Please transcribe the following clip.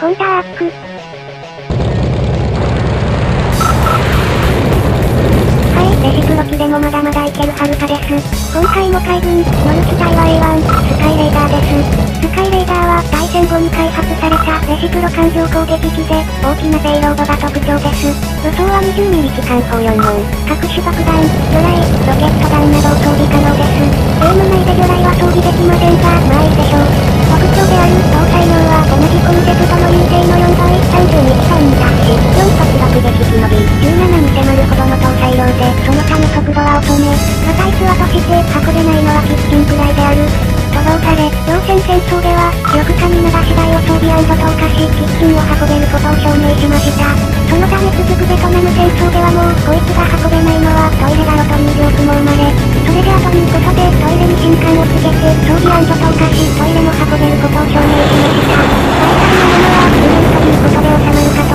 コンターアック。はい、レシプロ機でもまだまだいけるはるかです。今回も海軍、乗る機体は A1、スカイレーダーです。スカイレーダーは、大戦後に開発されたレシプロ艦上攻撃機で、大きなペイロードが特徴です。武装は20ミリ機関砲4門、各種爆弾、魚雷、ロケット弾などを装備可能です。ゲーム内で魚雷は装備できませんが、まあいいでしょう。特徴である搭載量は同じコンセプトの優勢の4倍、32機関に達し、4発爆撃機の B17 に迫るほどの搭載量で、そのた。め速度は遅め。また。逸話として運べないのはキッチンくらいである。土導され、両戦戦争で、が被害を装備安度投下し、キッチンを運べることを証明しました。そのため続くベトナム戦争ではもう、こいつが運べないのはトイレだろという病気も生まれ、それであとにことでトイレに新刊を告げて、装備安度投下し、トイレも運べることを証明しました。大体のものは、無念ということで収まるか